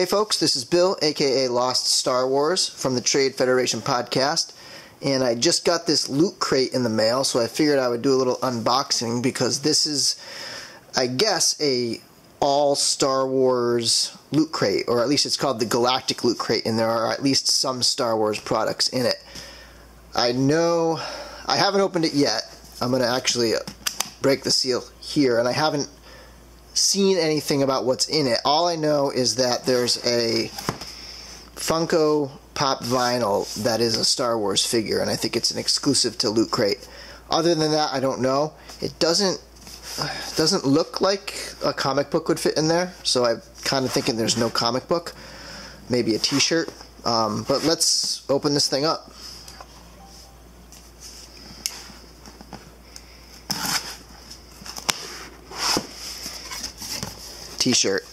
Hey folks, this is Bill, aka Lost Star Wars, from the Trade Federation podcast. And I just got this loot crate in the mail, so I figured I would do a little unboxing because this is, I guess, a all Star Wars loot crate, or at least it's called the Galactic Loot Crate, and there are at least some Star Wars products in it. I know, I haven't opened it yet. I'm going to actually break the seal here, and I haven't seen anything about what's in it. All I know is that there's a Funko Pop vinyl that is a Star Wars figure, and I think it's an exclusive to Loot Crate. Other than that, I don't know. It doesn't doesn't look like a comic book would fit in there, so I'm kind of thinking there's no comic book. Maybe a T-shirt. Um, but let's open this thing up. T-shirt.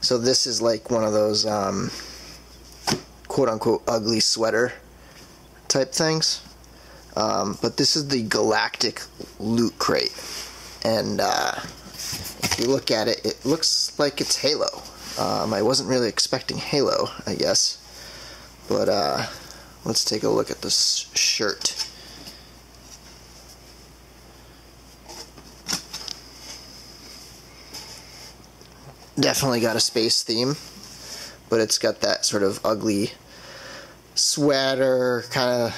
So this is like one of those um, quote unquote ugly sweater type things. Um, but this is the Galactic Loot Crate. And uh, if you look at it, it looks like it's Halo. Um, I wasn't really expecting Halo, I guess. But uh, let's take a look at this shirt. Definitely got a space theme, but it's got that sort of ugly sweater kind of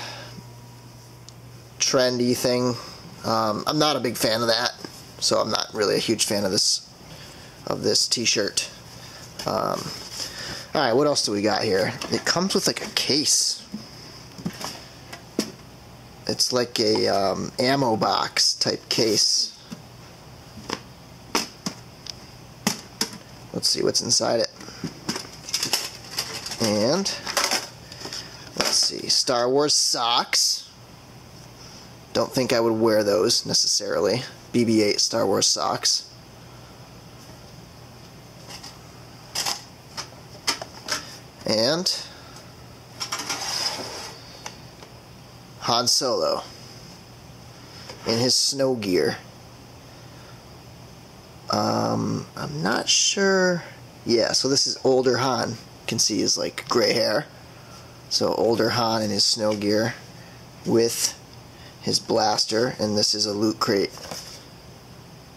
trendy thing. Um, I'm not a big fan of that, so I'm not really a huge fan of this of this T-shirt. Um, all right, what else do we got here? It comes with like a case. It's like a um, ammo box type case. Let's see what's inside it. And let's see, Star Wars socks. Don't think I would wear those necessarily. BB-8 Star Wars socks. And Han Solo in his snow gear. Um, I'm not sure. Yeah, so this is older Han. You can see his like gray hair. So older Han in his snow gear with his blaster, and this is a loot crate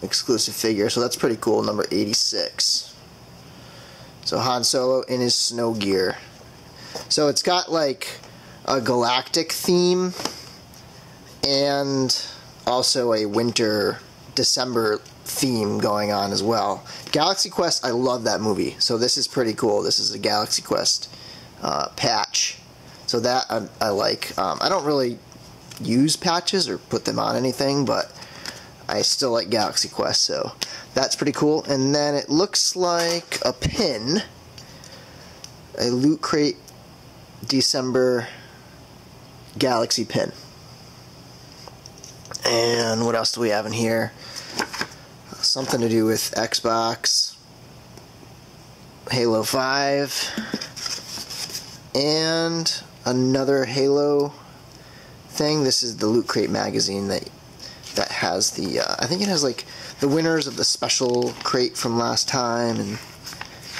exclusive figure. So that's pretty cool. Number 86. So Han Solo in his snow gear. So it's got like a galactic theme and also a winter December theme going on as well. Galaxy Quest, I love that movie, so this is pretty cool. This is a Galaxy Quest uh, patch, so that I, I like. Um, I don't really use patches or put them on anything, but I still like Galaxy Quest, so that's pretty cool. And then it looks like a pin, a Loot Crate December Galaxy pin. And what else do we have in here? Something to do with Xbox, Halo 5, and another Halo thing. This is the Loot Crate magazine that that has the uh, I think it has like the winners of the special crate from last time and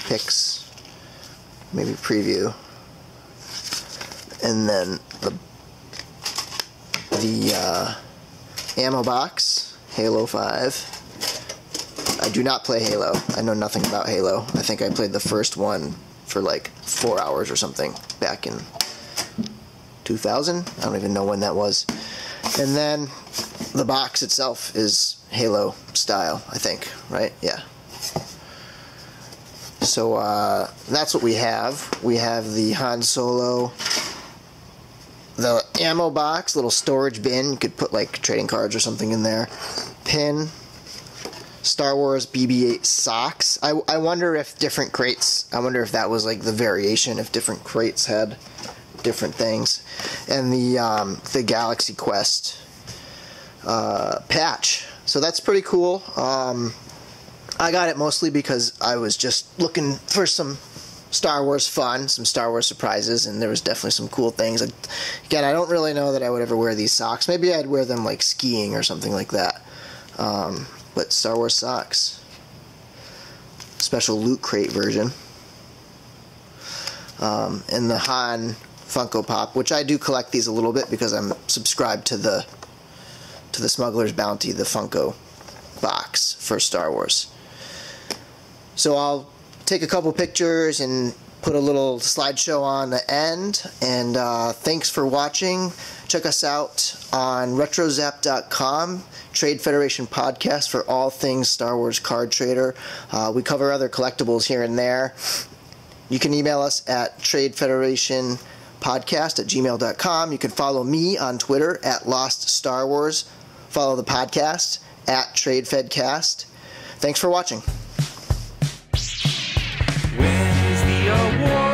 picks, maybe preview, and then the the uh, ammo box, Halo 5 I do not play Halo. I know nothing about Halo. I think I played the first one for like four hours or something back in 2000. I don't even know when that was. And then the box itself is Halo style, I think, right? Yeah. So uh, that's what we have. We have the Han Solo, the ammo box, little storage bin. You could put like trading cards or something in there. Pin, Star Wars BB-8 socks. I, I wonder if different crates. I wonder if that was like the variation. If different crates had different things, and the um, the Galaxy Quest uh, patch. So that's pretty cool. Um, I got it mostly because I was just looking for some Star Wars fun, some Star Wars surprises, and there was definitely some cool things. Again, I don't really know that I would ever wear these socks. Maybe I'd wear them like skiing or something like that. Um, but Star Wars socks. Special loot crate version. um, and the Han Funko Pop, which I do collect these a little bit because I'm subscribed to the to the Smuggler's Bounty, the Funko box for Star Wars. So I'll take a couple pictures and put a little slideshow on the end. And uh, thanks for watching. Check us out on retrozap.com, Trade Federation podcast for all things Star Wars card trader. Uh, we cover other collectibles here and there. You can email us at Trade Federation podcast at gmail.com. You can follow me on Twitter at Lost Star Wars. Follow the podcast at TradeFedCast. Thanks for watching your war.